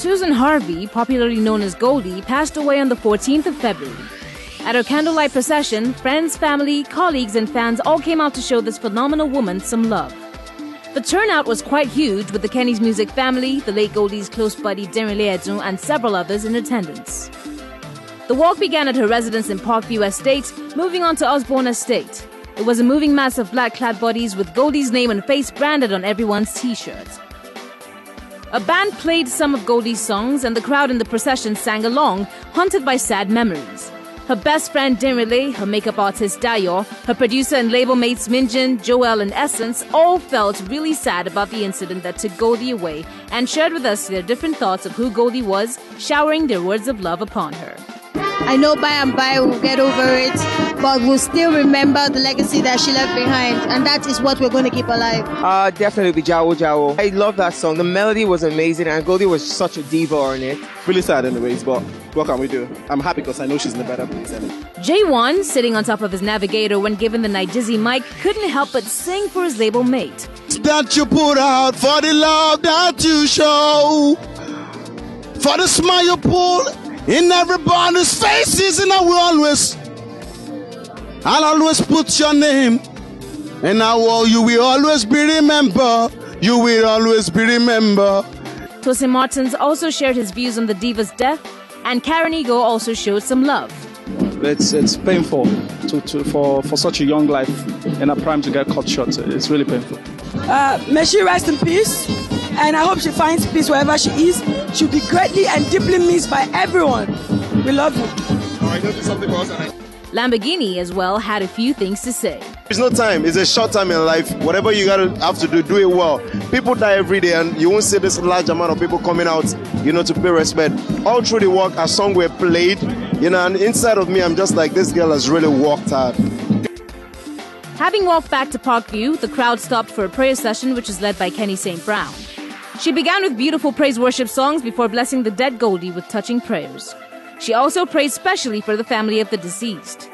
Susan Harvey, popularly known as Goldie, passed away on the 14th of February. At her candlelight procession, friends, family, colleagues, and fans all came out to show this phenomenal woman some love. The turnout was quite huge, with the Kennis Music family, the late Goldie's close buddy Denrele Edun, and several others in attendance. The walk began at her residence in Parkview Estate, moving on to Osborne Estate. It was a moving mass of black clad bodies with Goldie's name and face branded on everyone's t shirt. A band played some of Goldie's songs, and the crowd in the procession sang along, haunted by sad memories. Her best friend Denrele, her makeup artist Dayo, her producer and label mates Minjin, Joel, and Essence all felt really sad about the incident that took Goldie away and shared with us their different thoughts of who Goldie was, showering their words of love upon her. I know by and by we'll get over it, but we'll still remember the legacy that she left behind, and that is what we're going to keep alive. Uh, definitely Jawo Jawo. I love that song. The melody was amazing, and Goldie was such a diva on it. Really sad, anyways, but what can we do? I'm happy because I know she's in a better place. J-Won, sitting on top of his navigator when given the Nigezie mic, couldn't help but sing for his label mate. That you put out for the love that you show, for the smile you pull in everybody's faces, and I will always, I'll always put your name, and I will, you will always be remembered. You will always be remembered. Tosin Martins also shared his views on the diva's death, and Karen Igho also showed some love. It's it's painful to, to for, for such a young life in a prime to get cut short. It's really painful. Uh, may she rest in peace, and I hope she finds peace wherever she is. She'll be greatly and deeply missed by everyone. We love you. All right, do something for us. Lamborghini as well had a few things to say. There's no time. It's a short time in life. Whatever you gotta have to do, do it well. People die every day, and you won't see this large amount of people coming out, you know, to pay respect. All through the walk, a song were played, you know, and inside of me, I'm just like, this girl has really worked hard. Having walked back to Parkview, the crowd stopped for a prayer session, which is led by Kenny St. Brown. She began with beautiful praise worship songs before blessing the dead Goldie with touching prayers. She also prayed specially for the family of the deceased.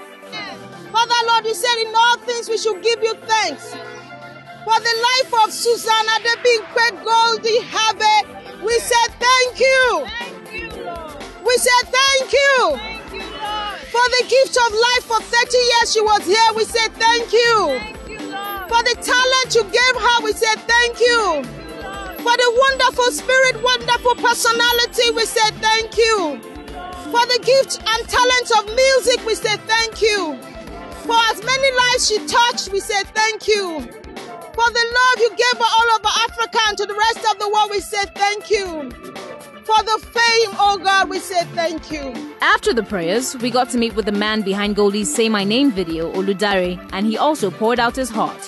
Father Lord, you said in all things we should give you thanks. For the life of Susanna Debinkwe Goldie Habe, we said thank you. Thank you, Lord. We said thank you. Thank you, Lord. For the gift of life for 30 years she was here, we said thank you. Thank you, Lord. For the talent you gave her, we said thank you. For the wonderful spirit, wonderful personality, we said thank you. For the gift and talent of music, we say thank you. For as many lives she touched, we say thank you. For the love you gave her all over Africa and to the rest of the world, we say thank you. For the fame, oh God, we say thank you. After the prayers, we got to meet with the man behind Goldie's Say My Name video, Oludare, and he also poured out his heart.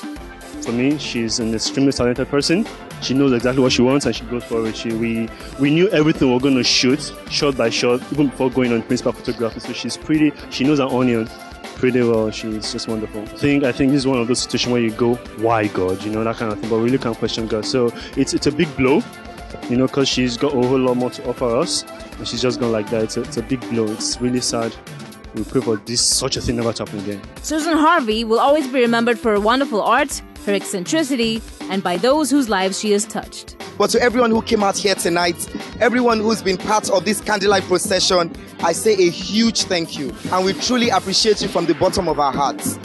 For me, she's an extremely talented person. She knows exactly what she wants and she goes for it. She, we we knew everything we are going to shoot, shot by shot, even before going on principal photography. So she's pretty. She knows her onion pretty well. She's just wonderful. I think I think this is one of those situations where you go, why God, you know that kind of thing. But we really can't question God. So it's it's a big blow, you know, because she's got a whole lot more to offer us, and she's just gone like that. It's a, it's a big blow. It's really sad. We pray for this such a thing never to happen again. Susan Harvey will always be remembered for her wonderful art, her eccentricity, and by those whose lives she has touched. But to everyone who came out here tonight, everyone who's been part of this candlelight procession, I say a huge thank you. And we truly appreciate you from the bottom of our hearts.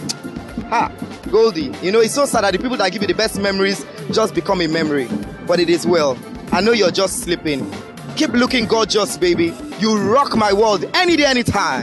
Ha, Goldie, you know, it's so sad that the people that give you the best memories just become a memory. But it is well. I know you're just sleeping. Keep looking gorgeous, baby. You rock my world any day, anytime.